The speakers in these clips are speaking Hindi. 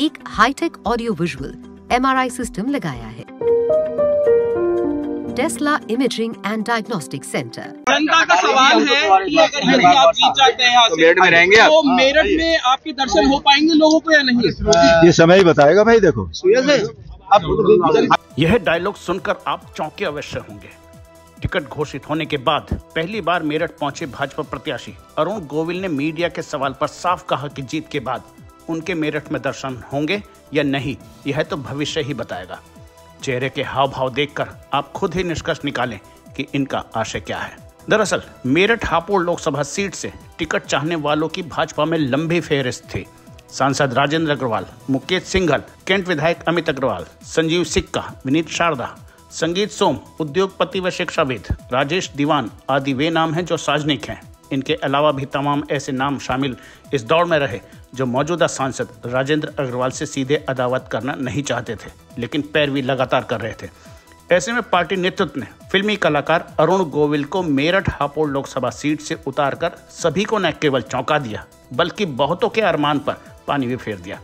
एक hi tech audio visual MRI system लगाया है। Tesla imaging and diagnostic centre जनता का सवाल है कि अगर यदि आप जीत जाते हैं यहाँ तो मेरठ में रहेंगे आप? तो मेरठ में आपके दर्शन हो पाएँगे लोगों को या नहीं? ये समय ही बताएगा भाई देखो। यह डायलॉग सुनकर आप चौंके अवश्य होंगे। टिकट घोषित होने के बाद पहली बार मेरठ पहुँचे भाजपा प्रत्याशी। अरुण गोविल ने मीडिया के सवाल पर साफ़ कहा कि जीत के बाद उनके मेरठ में दर्शन होंगे या नहीं, यह तो भविष्य ही बताएगा। चेहरे के हाव भाव देखकर आप खुद ही निष्कर्ष निकालें कि इनका आशय क्या है। दरअसल, मेरठ हापुड़ लोकसभा सीट से टिकट चाहने वालों की भाजपा में लंबी फेहरिस्त थी। सांसद राजेंद्र अग्रवाल, मुकेश सिंघल, कैंट विधायक अमित अग्रवाल, संजीव सिक्का, विनीत शारदा, संगीत सोम, उद्योगपति व शिक्षाविद, राजेश दीवान आदि वे नाम हैं जो सार्वजनिक हैं। इनके अलावा भी तमाम ऐसे नाम शामिल इस दौड़ में रहे जो मौजूदा सांसद राजेंद्र अग्रवाल से सीधे अदावत करना नहीं चाहते थे, लेकिन पैरवी लगातार कर रहे थे। ऐसे में पार्टी नेतृत्व ने फिल्मी कलाकार अरुण गोविल को मेरठ हापुड़ लोकसभा सीट से उतारकर सभी को न केवल चौंका दिया, बल्कि बहुतों के अरमान पर पानी भी फेर दिया।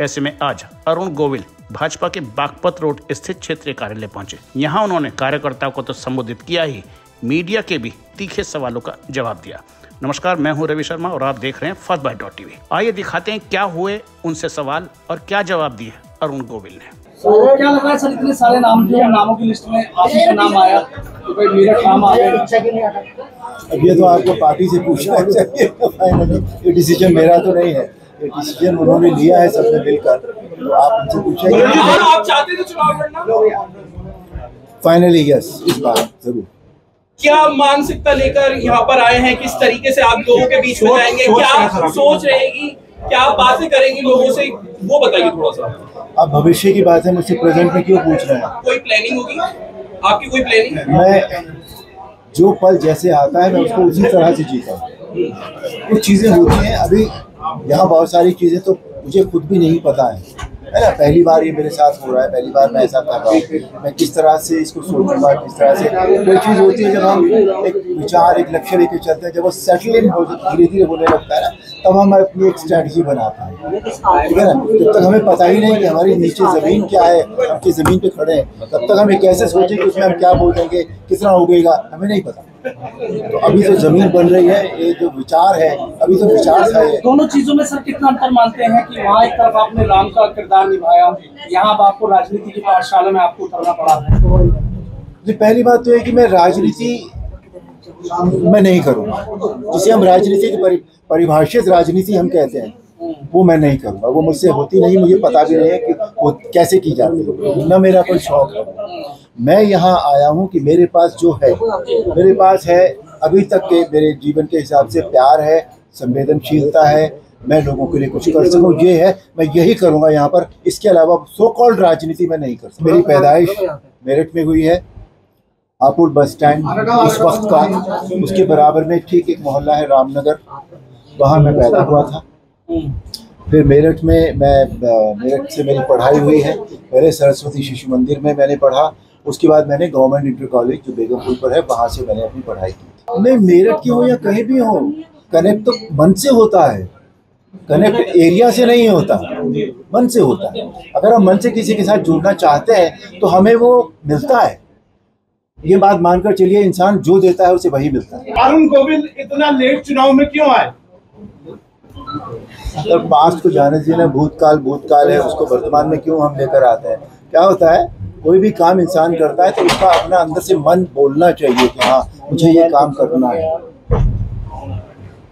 ऐसे में आज अरुण गोविल भाजपा के बागपत रोड स्थित क्षेत्रीय कार्यालय पहुँचे। यहाँ उन्होंने कार्यकर्ताओं को तो संबोधित किया ही, मीडिया के भी तीखे सवालों का जवाब दिया। नमस्कार मैं हूँ रवि शर्मा और आप देख रहे हैं फ़र्स्ट बाइट डॉट टीवी। आइए दिखाते हैं क्या हुए उनसे सवाल और क्या जवाब दिए अरुण गोविल ने। तो क्या लग रहा है सर इतने सारे नाम जो नामों की लिस्ट में आप का नाम आया? तो भाई मेरा नाम आ गया। अब ये तो आपको पार्टी से पूछना चाहिए ये डिसीज़न मेरा तो नहीं है। ये डिसीज़न उन्होंने लिया है सबने मिलकर। तो आप उनसे पूछेंगे आप चाहते थे चुनाव लड़ना? फाइनली यस इस बार ज़रूर। क्या मानसिकता लेकर यहाँ पर आए हैं? किस तरीके से आप लोगों के बीच में जाएँगे? क्या सोच रहेगी क्या बातें करेंगी लोगों से? वो बताइए थोड़ा सा। अब भविष्य की बात है मुझसे प्रेजेंट में क्यों पूछ रहे हैं? कोई प्लानिंग होगी? आपकी कोई प्लानिंग मैं जो पल जैसे आता है मैं उसको उसी तरह से जीता हूँ। कुछ चीज़ें होती हैं अभी यहाँ बहुत सारी चीज़ें तो मुझे खुद भी नहीं पता है। है ना? पहली बार ये मेरे साथ हो रहा है, पहली बार मैं ऐसा कर रहा हूँ। मैं किस तरह से इसको सोचूँगा किस तरह से कोई चीज़ होती है जब हम एक विचार, एक लक्ष्य लेके चलते हैं, जब वो सेटल इन हो धीरे धीरे होने लगता है ना, तब हम अपनी एक स्ट्रैटी बनाते हैं ठीक है ना? जब तक हमें पता ही नहीं कि हमारी नीचे ज़मीन क्या है, हम किस ज़मीन पर खड़े हैं, तब तक हमें कैसे सोचें कि उसमें हम क्या बोलेंगे कितना उगेगा, हमें नहीं पता। तो अभी जो ज़मीन बन रही है ये जो विचार है अभी तो विचार था ये। दोनों चीज़ों में सर कितना अंतर मानते हैं कि वहाँ एक तरफ़ आपने राम का किरदार निभाया यहाँ अब आपको राजनीति की पाठशाला में आपको उतरना पड़ा? है जी पहली बात तो है कि मैं राजनीति मैं नहीं करूँगा। जिसे हम राजनीति की परि, परिभाषित राजनीति हम कहते हैं वो मैं नहीं करूँगा। वो मुझसे होती नहीं मुझे पता भी नहीं है कि वो कैसे की जाती है। न मेरा कोई शौक है। मैं यहाँ आया हूँ कि मेरे पास जो है, मेरे पास है, अभी तक के मेरे जीवन के हिसाब से प्यार है, संवेदनशीलता है, मैं लोगों के लिए कुछ कर सकूँ। ये है, मैं यही करूँगा यहाँ पर। इसके अलावा सो कॉल्ड राजनीति मैं नहीं कर सकता। मेरी पैदाइश मेरठ में हुई है, हापुड़ बस स्टैंड उस वक्त का, उसके बराबर में ठीक एक मोहल्ला है, रामनगर। वहाँ मैं पैदा हुआ था। फिर मेरठ में मैं, मेरठ से मेरी पढ़ाई हुई है। पहले सरस्वती शिशु मंदिर में मैंने पढ़ा। उसके बाद मैंने गवर्नमेंट इंटर कॉलेज जो बेगमपुर पर है वहाँ से मैंने अपनी पढ़ाई की। नहीं मेरठ की हो या कहीं भी हो कनेक्ट तो मन से होता है। कनेक्ट एरिया से नहीं होता मन से होता है। अगर हम मन से किसी के साथ जुड़ना चाहते हैं तो हमें वो मिलता है। ये बात मानकर चलिए इंसान जो देता है उसे वही मिलता है। अरुण गोविल इतना लेट चुनाव में क्यों आए? अगर पास्ट को जाने दीजिए भूतकाल भूतकाल है उसको वर्तमान में क्यों हम लेकर आते हैं? क्या होता है कोई भी काम इंसान करता है तो उसका अपना अंदर से मन बोलना चाहिए कि हाँ मुझे ये काम करना है।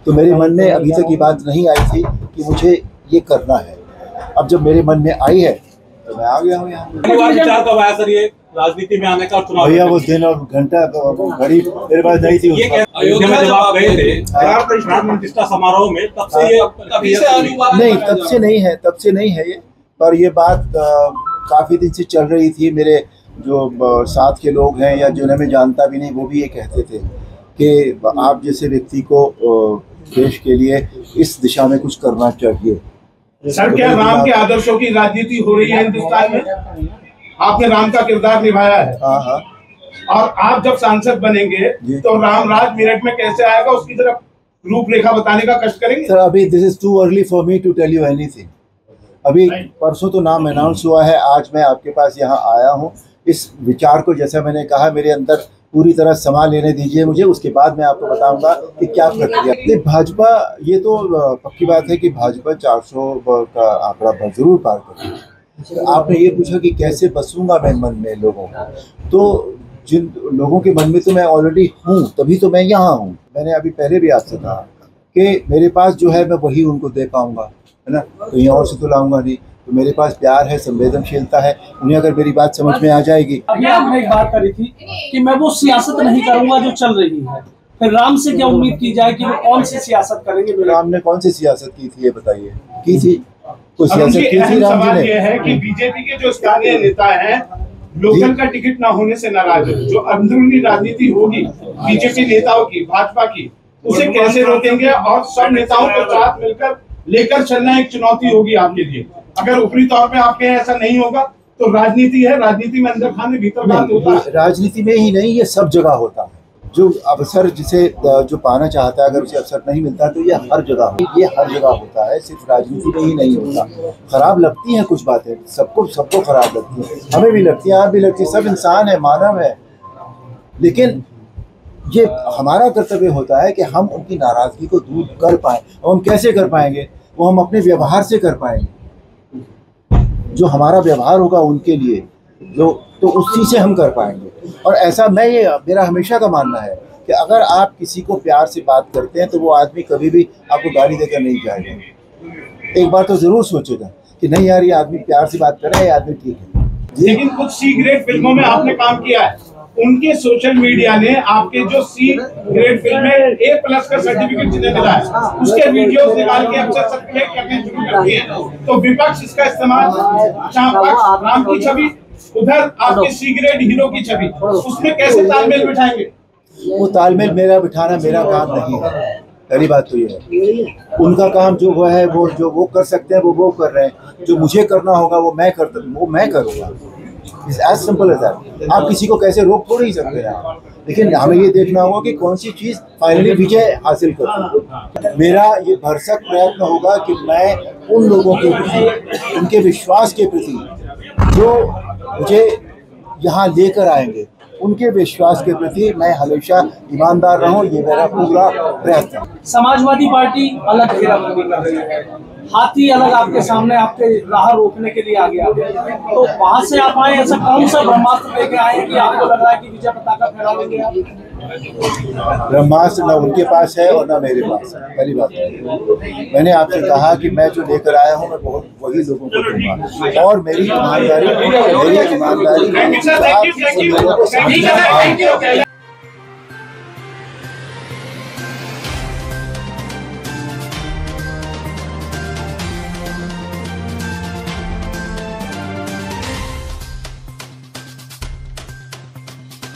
तो मेरे मन में अभी तक ये बात नहीं आई थी कि मुझे ये करना है। अब जब मेरे मन में आई है तो मैं आ गया हूँ यहाँ। विचार कब आया सर ये? राजनीति में आने का चुनाव भैया वो दिन और घंटा घड़ी मेरे पास नहीं थी अयोध्या में जब आप गए थे प्रतिष्ठा समारोह में तब से ये नहीं तब से नहीं है तब से नहीं है ये। पर ये बात काफ़ी दिन से चल रही थी। मेरे जो साथ के लोग हैं या जिन्हें मैं जानता भी नहीं वो भी ये कहते थे कि आप जैसे व्यक्ति को देश के लिए इस दिशा में कुछ करना चाहिए। सर क्या राम के आदर्शों की राजनीति हो रही है हिंदुस्तान में? आपने राम का किरदार निभाया है। हाँ हाँ। और आप जब सांसद बनेंगे तो राम राज मेरठ में कैसे आएगा? उसकी तरफ़ रूपरेखा बताने का कष्ट करेंगे? सर अभी this is too early for me to tell you anything अभी परसों तो नाम अनाउंस हुआ है आज मैं आपके पास यहाँ आया हूँ। इस विचार को जैसा मैंने कहा मेरे अंदर पूरी तरह समा लेने दीजिए मुझे उसके बाद मैं आपको बताऊँगा कि क्या प्रक्रिया। भाजपा ये तो पक्की बात है कि भाजपा 400 का आंकड़ा ज़रूर पार करेगी तो आपने ये पूछा कि कैसे बसूँगा मैं मन में लोगों को? तो जिन लोगों के मन में तो मैं ऑलरेडी हूँ तभी तो मैं यहाँ हूँ। मैंने अभी पहले भी आपसे कहा कि मेरे पास जो है मैं वही उनको दे पाऊँगा। है ना? कहीं और से तो लाऊँगा नहीं। तो मेरे पास प्यार है संवेदनशीलता है उन्हें अगर मेरी बात समझ में आ जाएगी। अभी आपने एक बात करी थी कि मैं वो सियासत नहीं करूँगा जो चल रही है। फिर राम से क्या उम्मीद की जाए कि वो कौन सी सियासत करेंगे राम ने कौन सी सियासत की थी ये बताइए। की थी? कोई सियासत की थी राम जी ने? है कि बीजेपी के जो स्थानीय नेता है लोकल का टिकट ना होने से नाराज़ है। जो अंदरूनी राजनीति होगी बीजेपी नेताओं की भाजपा की उसे कैसे रोकेंगे? और सब नेताओं को साथ मिलकर लेकर चलना एक चुनौती होगी आपके लिए। अगर ऊपरी तौर पे आपके यहाँ ऐसा नहीं होगा तो राजनीति है राजनीति में अंदर खाने भीतर बात होता है। राजनीति में ही नहीं ये सब जगह होता है। जो अवसर जिसे जो पाना चाहता है अगर उसे अवसर नहीं मिलता तो ये हर जगह ये हर जगह होता है सिर्फ़ राजनीति में ही नहीं होता। खराब लगती हैं कुछ बातें सबको सबको खराब लगती है। हमें भी लगती है आप भी लगती है सब इंसान है मानव है। लेकिन ये हमारा कर्तव्य होता है कि हम उनकी नाराज़गी को दूर कर पाए और हम कैसे कर पाएँगे? वो हम अपने व्यवहार से कर पाएँगे। जो हमारा व्यवहार होगा उनके लिए, जो तो उस चीज़ से हम कर पाएँगे। और ऐसा मैं ये, मेरा हमेशा का मानना है कि अगर आप किसी को प्यार से बात करते हैं तो वो आदमी कभी भी आपको गाली देकर नहीं जाएगा। एक बार तो ज़रूर सोचेगा कि नहीं यार, ये आदमी प्यार से बात कर रहा है, ये आदमी ठीक है। लेकिन कुछ सी ग्रेड फ़िल्मों में आपने काम किया है। उनके सोशल मीडिया ने आपके जो सी ग्रेड फ़िल्म में ए प्लस का सर्टिफिकेट जिन्हें मिला है, उसके वीडियोस निकाल के अक्सर सर्कुलेट करने शुरू करती है। तो विपक्ष इसका इस्तेमाल राम की छवि, उधर आपके सी ग्रेड हीरो की छवि, उसमें कैसे तालमेल बिठाएँगे? वो तालमेल मेरा बिठाना मेरा काम नहीं है। पहली बात तो ये है। उनका काम जो हुआ है, वो जो वो कर सकते हैं, वो वो कर रहे हैं। जो मुझे करना होगा, वो मैं कर, वो मैं करूँगा। Is as simple as that आप किसी को कैसे रोक थोड़ी सकते हैं लेकिन हमें ये देखना होगा कि कौन सी चीज़ फाइनली विजय हासिल कर मेरा ये भरसक प्रयत्न होगा कि मैं उन लोगों के प्रति, उनके विश्वास के प्रति, जो मुझे यहाँ लेकर आएँगे, उनके विश्वास के प्रति मैं हमेशा ईमानदार रहूँ, ये मेरा पूरा प्रयत्न समाजवादी पार्टी अलग घेराबंदी कर रही है। हाथी अलग आपके सामने आपके राह रोकने के लिए आ गया। तो वहाँ से आप आए, ऐसा कौन सा ब्रह्मास्त्र लेके आए कि आपको लग रहा है कि विजय पताका फहरा लेंगे आप ब्रह्मास्त्र न उनके पास है और न मेरे पास है। पहली बात तो मैंने आपसे कहा कि मैं जो लेकर आया हूँ, मैं बहुत, वही लोगों को दूँगा। और मेरी ईमानदारी मेरी ईमानदारी